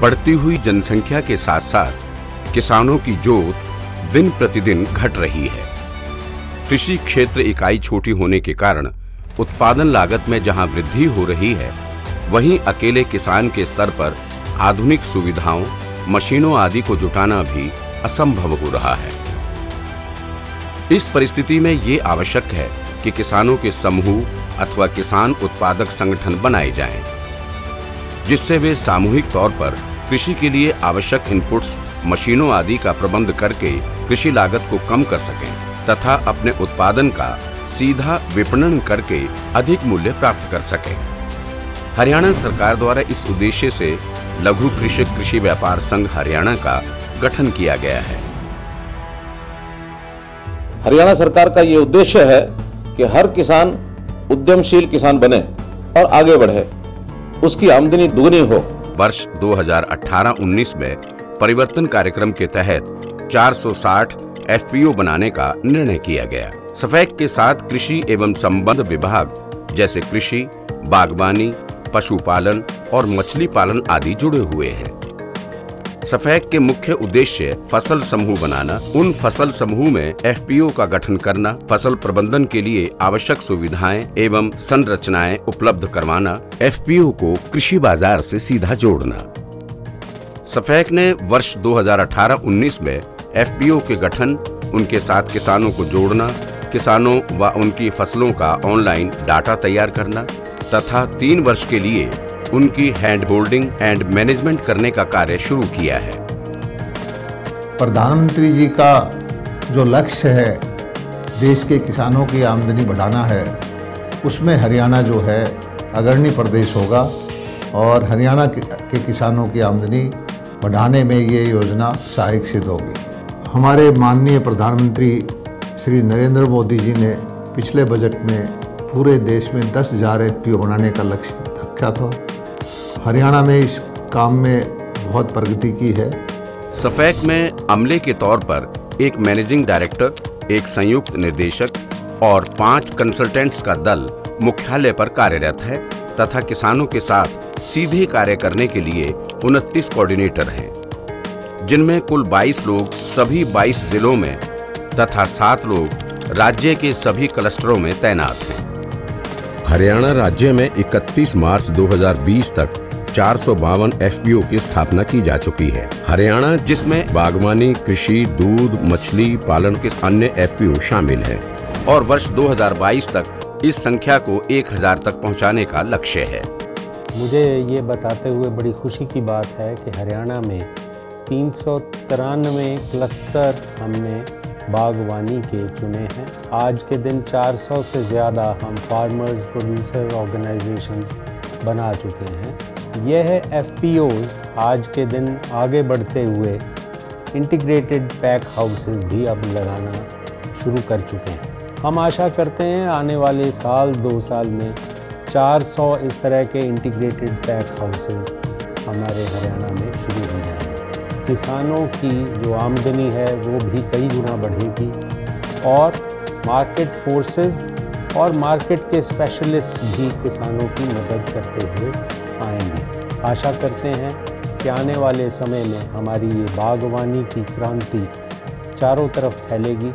बढ़ती हुई जनसंख्या के साथ साथ किसानों की जोत दिन प्रतिदिन घट रही है। कृषि क्षेत्र इकाई छोटी होने के कारण उत्पादन लागत में जहाँ वृद्धि हो रही है वहीं अकेले किसान के स्तर पर आधुनिक सुविधाओं मशीनों आदि को जुटाना भी असंभव हो रहा है। इस परिस्थिति में ये आवश्यक है कि किसानों के समूह अथवा किसान उत्पादक संगठन बनाए जाएँ, जिससे वे सामूहिक तौर पर कृषि के लिए आवश्यक इनपुट्स मशीनों आदि का प्रबंध करके कृषि लागत को कम कर सकें, तथा अपने उत्पादन का सीधा विपणन करके अधिक मूल्य प्राप्त कर सकें। हरियाणा सरकार द्वारा इस उद्देश्य से लघु कृषक कृषि व्यापार संघ हरियाणा का गठन किया गया है। हरियाणा सरकार का ये उद्देश्य है कि हर किसान उद्यमशील किसान बने और आगे बढ़े। उसकी आमदनी दुगनी हो। वर्ष 2018-19 में परिवर्तन कार्यक्रम के तहत 460 एफपीओ बनाने का निर्णय किया गया। सफ़ेद के साथ कृषि एवं संबंध विभाग, जैसे कृषि, बागवानी, पशुपालन और मछली पालन आदि जुड़े हुए हैं। सफ़ेद के मुख्य उद्देश्य फ़सल समूह बनाना, उन फ़सल समूह में एफपीओ का गठन करना, फ़सल प्रबंधन के लिए आवश्यक सुविधाएँ एवं संरचनाएँ उपलब्ध करवाना, एफपीओ को कृषि बाज़ार से सीधा जोड़ना। सफ़ेद ने वर्ष 2018-19 में एफपीओ के गठन, उनके साथ किसानों को जोड़ना, किसानों व उनकी फ़सलों का ऑनलाइन डाटा तैयार करना, तथा तीन वर्ष के लिए उनकी हैंड होल्डिंग एंड मैनेजमेंट करने का कार्य शुरू किया है। प्रधानमंत्री जी का जो लक्ष्य है देश के किसानों की आमदनी बढ़ाना है, उसमें हरियाणा जो है अग्रणी प्रदेश होगा और हरियाणा के किसानों की आमदनी बढ़ाने में ये योजना सहायक सिद्ध होगी। हमारे माननीय प्रधानमंत्री श्री नरेंद्र मोदी जी ने पिछले बजट में पूरे देश में दस हज़ार एफ़ बनाने का लक्ष्य रखा था। हरियाणा में इस काम में बहुत प्रगति की है। सफ़ेद में अमले के तौर पर एक मैनेजिंग डायरेक्टर एक संयुक्त निर्देशक और पाँच कंसल्टेंट्स का दल मुख्यालय पर कार्यरत है तथा किसानों के साथ सीधे कार्य करने के लिए उनतीस कोऑर्डिनेटर हैं जिनमें कुल 22 लोग सभी 22 जिलों में तथा सात लोग राज्य के सभी क्लस्टरों में तैनात हैं। हरियाणा राज्य में 31 मार्च 2020 तक चार सौ बावन एफ़ की स्थापना की जा चुकी है। हरियाणा, जिसमें बागवानी, कृषि, दूध, मछली पालन के अन्य एफपीओ शामिल है और वर्ष 2022 तक इस संख्या को 1000 तक पहुँचाने का लक्ष्य है। मुझे ये बताते हुए बड़ी खुशी की बात है कि हरियाणा में तीन सौ तिरानवे क्लस्टर हमने बागवानी के चुने हैं। आज के दिन 400 से ज़्यादा हम फार्मर्स प्रोड्यूसर ऑर्गेनाइजेशंस बना चुके हैं। यह एफ़ पी ओज आज के दिन आगे बढ़ते हुए इंटीग्रेटेड पैक हाउसेस भी अब लगाना शुरू कर चुके हैं। हम आशा करते हैं आने वाले साल, दो साल में 400 इस तरह के इंटीग्रेटेड पैक हाउसेस हमारे हरियाणा में शुरू हो जाएँगे। किसानों की जो आमदनी है, वो भी कई गुना बढ़ेगी और मार्केट फोर्सेस और मार्केट के स्पेशलिस्ट भी किसानों की मदद करते हुए आशा करते हैं कि आने वाले समय में हमारी ये बागवानी की क्रांति चारों तरफ़ फैलेगी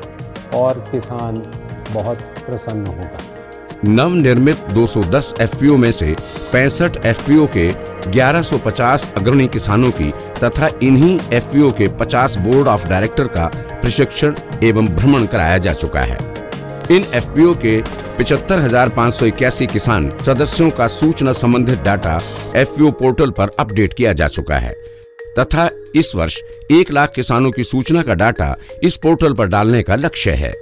और किसान बहुत प्रसन्न होगा। नवनिर्मित 210 एफपीओ में से पैंसठ एफपीओ के 1150 अग्रणी किसानों की तथा इन्हीं एफपीओ के 50 बोर्ड ऑफ़ डायरेक्टर का प्रशिक्षण एवं भ्रमण कराया जा चुका है। इन एफपीओ के पिछहत्तर हज़ार पाँच सौ इक्यासी किसान सदस्यों का सूचना संबंधित डाटा एफपीओ पोर्टल पर अपडेट किया जा चुका है। तथा इस वर्ष एक लाख किसानों की सूचना का डाटा इस पोर्टल पर डालने का लक्ष्य है।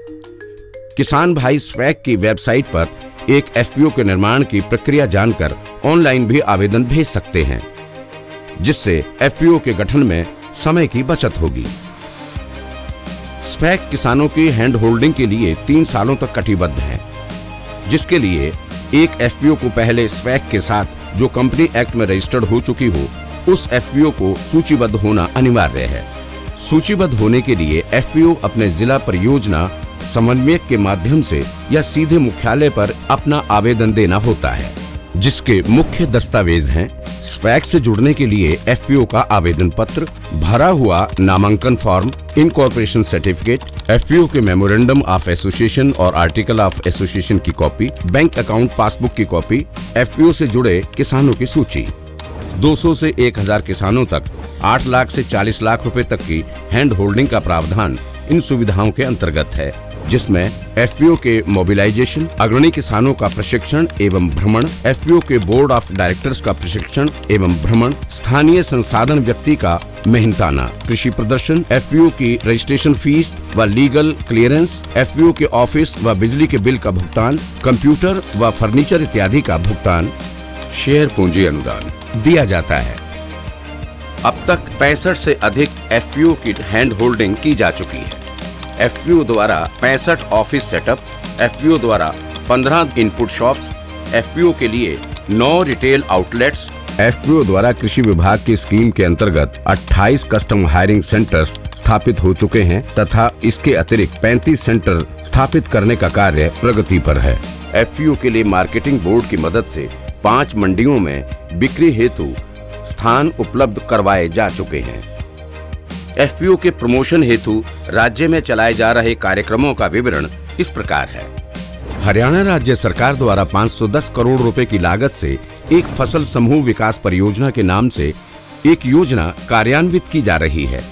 किसान भाई स्वैग की वेबसाइट पर एक एफपीओ के निर्माण की प्रक्रिया जानकर ऑनलाइन भी आवेदन भेज सकते हैं, जिससे एफपीओ के गठन में समय की बचत होगी। स्पैक किसानों की हैंड होल्डिंग के लिए तीन सालों तक कटिबद्ध है, जिसके लिए एक एफपीओ को पहले स्पैक के साथ जो कंपनी एक्ट में रजिस्टर्ड हो चुकी हो, उस एफपीओ को सूचीबद्ध होना अनिवार्य है। सूचीबद्ध होने के लिए एफपीओ अपने जिला परियोजना, समन्वयक के माध्यम से या सीधे मुख्यालय पर अपना आवेदन देना होता है, जिसके मुख्य दस्तावेज़ हैं स्वैक से जुड़ने के लिए एफपीओ का आवेदन पत्र, भरा हुआ नामांकन फॉर्म इनकॉर्पोरेशन सर्टिफिकेट एफपीओ के मेमोरेंडम ऑफ़ एसोसिएशन और आर्टिकल ऑफ़ एसोसिएशन की कॉपी बैंक अकाउंट पासबुक की कॉपी एफपीओ से जुड़े किसानों की सूची। 200 से 1000 किसानों तक 8 लाख से 40 लाख रुपए तक की हैंड होल्डिंग का प्रावधान इन सुविधाओं के अंतर्गत है। जिसमें एफपीओ के मोबिलाइजेशन अग्रणी किसानों का प्रशिक्षण एवं भ्रमण, एफपीओ के बोर्ड ऑफ़ डायरेक्टर्स का प्रशिक्षण एवं भ्रमण, स्थानीय संसाधन व्यक्ति का मेहनताना, कृषि प्रदर्शन, एफपीओ की रजिस्ट्रेशन फ़ीस व लीगल क्लियरेंस एफपीओ के ऑफ़िस व बिजली के बिल का भुगतान कंप्यूटर व फर्नीचर इत्यादि का भुगतान। शेयर पूंजी अनुदान दिया जाता है। अब तक पैंसठ से अधिक एफपीओ की हैंड होल्डिंग की जा चुकी है। एफपीओ द्वारा पैंसठ ऑफ़िस सेटअप, एफपीओ द्वारा 15 इनपुट शॉप्स, एफपीओ के लिए 9 रिटेल आउटलेट्स, एफपीओ द्वारा कृषि विभाग की स्कीम के अंतर्गत 28 कस्टम हायरिंग सेंटर्स स्थापित हो चुके हैं तथा इसके अतिरिक्त 35 सेंटर स्थापित करने का कार्य प्रगति पर है। एफपीओ के लिए मार्केटिंग बोर्ड की मदद से पाँच मंडियों में बिक्री हेतु स्थान उपलब्ध करवाए जा चुके हैं। एफपीओ के प्रमोशन हेतु राज्य में चलाए जा रहे कार्यक्रमों का विवरण इस प्रकार है। हरियाणा राज्य सरकार द्वारा 510 करोड़ रुपए की लागत से एक फ़सल समूह विकास परियोजना के नाम से एक योजना कार्यान्वित की जा रही है।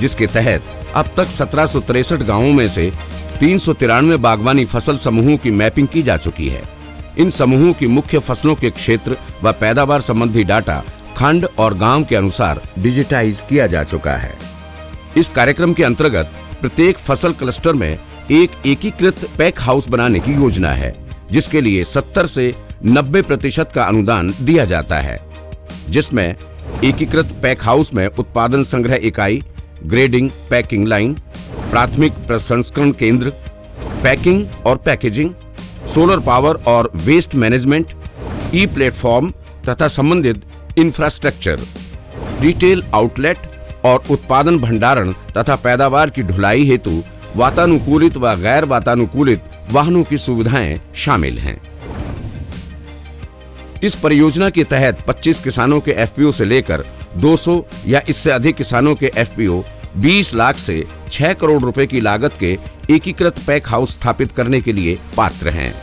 जिसके तहत अब तक सत्रह गाँवों में से तीन सौ तिरानवे बागवानी फ़सल समूहों की मैपिंग की जा चुकी है। इन समूहों की मुख्य फ़सलों के क्षेत्र व पैदावार संबंधी डाटा खंड और गाँव के अनुसार डिजिटाइज किया जा चुका है। इस कार्यक्रम के अंतर्गत प्रत्येक फ़सल क्लस्टर में एक एकीकृत पैक हाउस बनाने की योजना है, जिसके लिए 70 से 90 प्रतिशत का अनुदान दिया जाता है। जिसमें एकीकृत पैक हाउस में उत्पादन संग्रह इकाई, ग्रेडिंग, पैकिंग लाइन, प्राथमिक प्रसंस्करण केंद्र, पैकिंग और पैकेजिंग, सोलर पावर और वेस्ट मैनेजमेंट ई प्लेटफॉर्म तथा संबंधित इंफ्रास्ट्रक्चर रिटेल आउटलेट और उत्पादन भंडारण तथा पैदावार की ढुलाई हेतु वातानुकूलित व वा गैर वातानुकूलित वाहनों की सुविधाएँ शामिल हैं। इस परियोजना के तहत 25 किसानों के एफपीओ से लेकर 200 या इससे अधिक किसानों के एफपीओ 20 लाख से 6 करोड़ रुपए की लागत के एकीकृत पैक हाउस स्थापित करने के लिए पात्र हैं।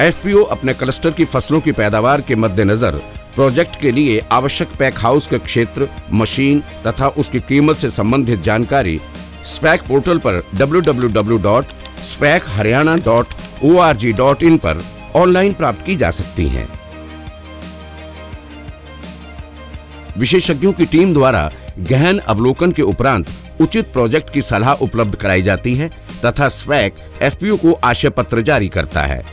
एफपीओ अपने क्लस्टर की फ़सलों की पैदावार के मद्देनजर प्रोजेक्ट के लिए आवश्यक पैक हाउस का क्षेत्र, मशीन तथा उसकी कीमत से संबंधित जानकारी स्पैक पोर्टल पर www.spackhariana.org.in पर ऑनलाइन प्राप्त की जा सकती है। विशेषज्ञों की टीम द्वारा गहन अवलोकन के उपरांत उचित प्रोजेक्ट की सलाह उपलब्ध कराई जाती है तथा स्वैक एफपीओ को आशय पत्र जारी करता है।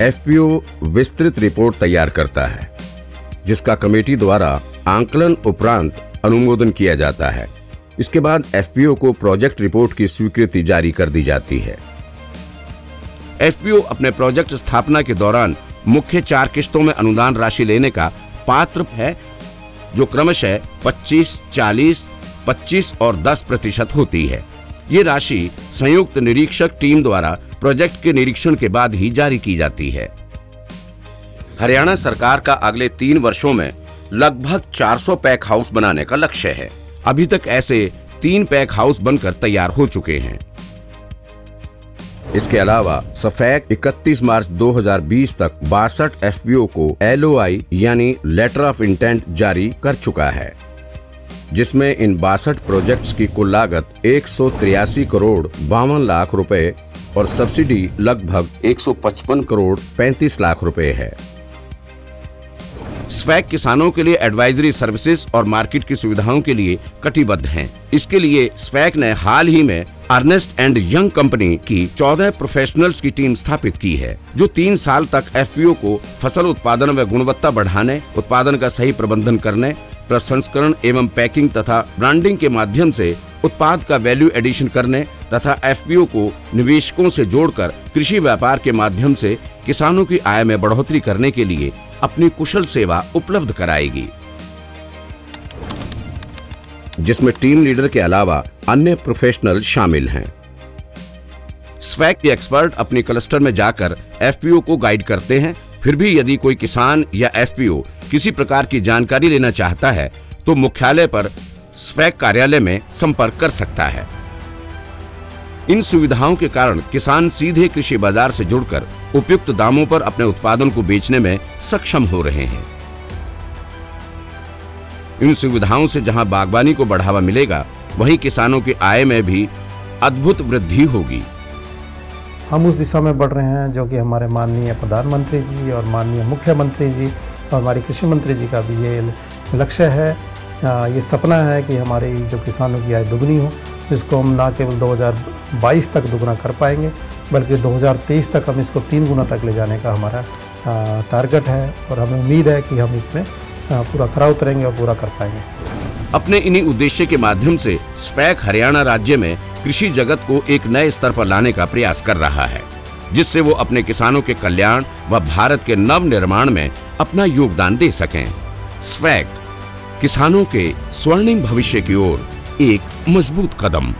एफपीओ विस्तृत रिपोर्ट तैयार करता है। जिसका कमेटी द्वारा आंकलन उपरांत अनुमोदन किया जाता है। इसके बाद एफपीओ को प्रोजेक्ट रिपोर्ट की स्वीकृति जारी कर दी जाती है। एफपीओ अपने प्रोजेक्ट स्थापना के दौरान मुख्य चार किस्तों में अनुदान राशि लेने का पात्र है जो क्रमशः 25, 40, 25 और 10 प्रतिशत होती है। ये राशि संयुक्त निरीक्षक टीम द्वारा प्रोजेक्ट के निरीक्षण के बाद ही जारी की जाती है। हरियाणा सरकार का अगले तीन वर्षों में लगभग 400 पैक हाउस बनाने का लक्ष्य है। अभी तक ऐसे तीन पैक हाउस बनकर तैयार हो चुके हैं। इसके अलावा सफ़ेद 31 मार्च 2020 तक बासठ एफ़ को एलओआई यानी लेटर ऑफ़ इंटेंट जारी कर चुका है, जिसमें इन बासठ प्रोजेक्ट्स की कुल लागत एक करोड़ बावन लाख रुपए और सब्सिडी लगभग 155 करोड़ 35 लाख रुपए है। स्वैक किसानों के लिए एडवाइजरी सर्विसेज़ और मार्केट की सुविधाओं के लिए कटिबद्ध हैं। इसके लिए स्वैक ने हाल ही में अर्नेस्ट एंड यंग कंपनी की 14 प्रोफेशनल्स की टीम स्थापित की है, जो तीन साल तक एफपीओ को फ़सल उत्पादन व गुणवत्ता बढ़ाने, उत्पादन का सही प्रबंधन करने, प्रसंस्करण एवं पैकिंग तथा ब्रांडिंग के माध्यम से उत्पाद का वैल्यू एडिशन करने तथा एफपीओ को निवेशकों से जोड़कर कृषि व्यापार के माध्यम से किसानों की आय में बढ़ोतरी करने के लिए अपनी कुशल सेवा उपलब्ध कराएगी। जिसमें टीम लीडर के अलावा अन्य प्रोफेशनल शामिल हैं। स्वैक के एक्सपर्ट अपनी क्लस्टर में जाकर एफपीओ को गाइड करते हैं। फिर भी यदि कोई किसान या एफपीओ किसी प्रकार की जानकारी लेना चाहता है तो मुख्यालय पर स्वैक कार्यालय में संपर्क कर सकता है। इन सुविधाओं के कारण किसान सीधे कृषि बाज़ार से जुड़कर उपयुक्त दामों पर अपने उत्पादन को बेचने में सक्षम हो रहे हैं। इन सुविधाओं से जहाँ बागवानी को बढ़ावा मिलेगा, वहीं किसानों की आय में भी अद्भुत वृद्धि होगी। हम उस दिशा में बढ़ रहे हैं, जो कि हमारे माननीय प्रधानमंत्री जी और माननीय मुख्यमंत्री जी और हमारे कृषि मंत्री जी का भी ये लक्ष्य है। ये सपना है कि हमारे जो किसानों की आय दुगनी हो। इसको हम ना केवल 2022 तक दुगना कर पाएँगे, बल्कि 2023 तक हम इसको तीन गुना तक ले जाने का हमारा टारगेट है और हमें उम्मीद है कि हम इसमें पूरा खरा उतरेंगे और पूरा कर पाएँगे। अपने इन्हीं उद्देश्य के माध्यम से स्पैक हरियाणा राज्य में कृषि जगत को एक नए स्तर पर लाने का प्रयास कर रहा है, जिससे वो अपने किसानों के कल्याण व भारत के नव निर्माण में अपना योगदान दे सकें। स्वैक, किसानों के स्वर्णिम भविष्य की ओर। एक मज़बूत कदम।